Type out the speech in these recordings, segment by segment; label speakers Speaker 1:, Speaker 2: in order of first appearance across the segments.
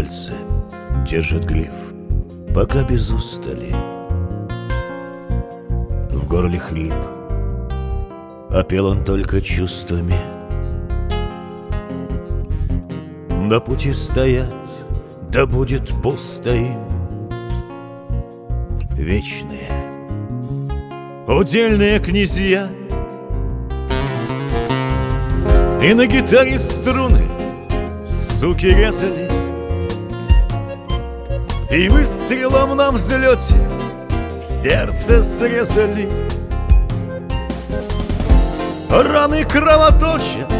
Speaker 1: Держит глиф, пока без устали. В горле хлип А пел он только чувствами. На пути стоять, да будет пусто им Вечные Удельные князья. И на гитаре струны Суки резали И выстрелом на взлете Сердце срезали. Раны кровоточат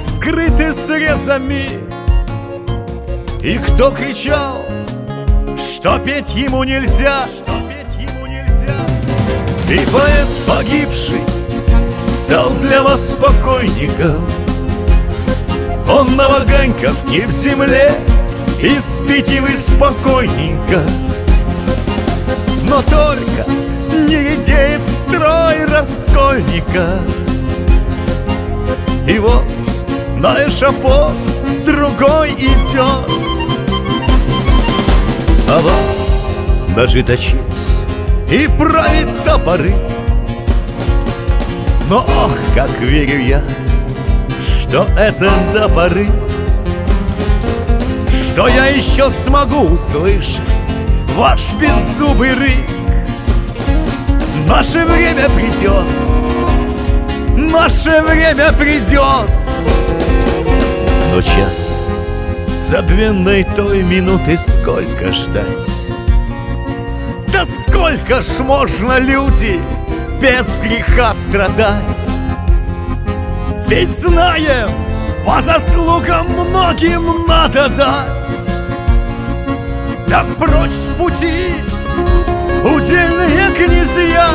Speaker 1: Скрыты срезами. И кто кричал Что петь ему нельзя? Что и поэт погибший Стал для вас покойником Он на ваганьковке в земле И спите вы спокойненько. Но только не редеет строй раскольника. И вот на эшафот другой идет. А вот даже точить и правит топоры. Но ох, как верю я, что это до поры, Что я еще смогу услышать ваш беззубый рык. Наше время придет, наше время придет. Но час забвенной той минуты сколько ждать? Да сколько ж можно, люди, без греха страдать? Ведь знаем, по заслугам многим надо дать. Так прочь с пути, удельные князья,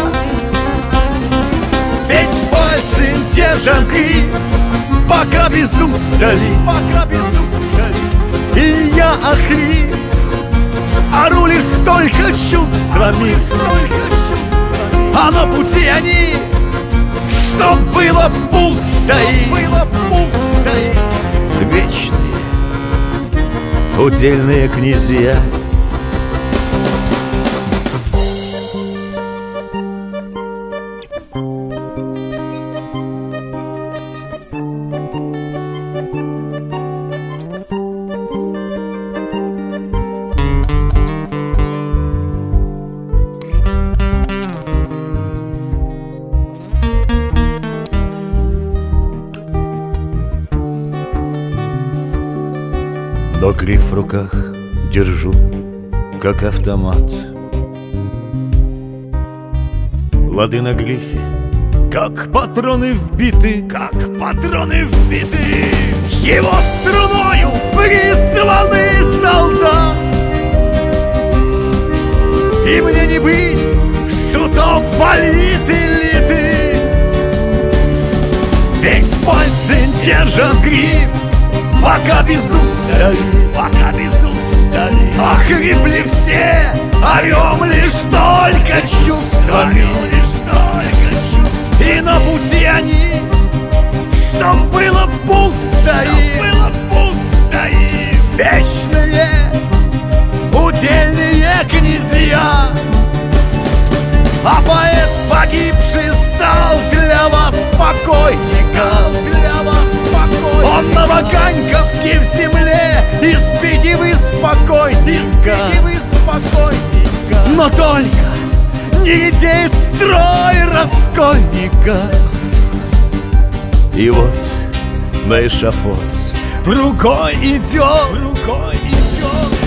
Speaker 1: Ведь пальцы держат гриф, пока без устали, пока без устали. И я охрип, Ору лишь только чувствами. А на пути они Чтоб было пусто. И было пусто. Вечные Удельные князья Но гриф в руках держу, как автомат. Лады на грифе, как патроны вбиты Как патроны вбиты. Его струною присланы солдат. И мне не быть шутом политый литы. Ведь пальцы держат гриф Пока без устали, пока без устали Охрипли все, орем лишь только чувствами. Лишь только чувствами. И на пути они, чтоб было пусто и было пусто и Вечные, удельные князья. А поэт погибший стал для вас покойником не редеет строй раскольника. И вот на эшафот Рукой идет, рукой идет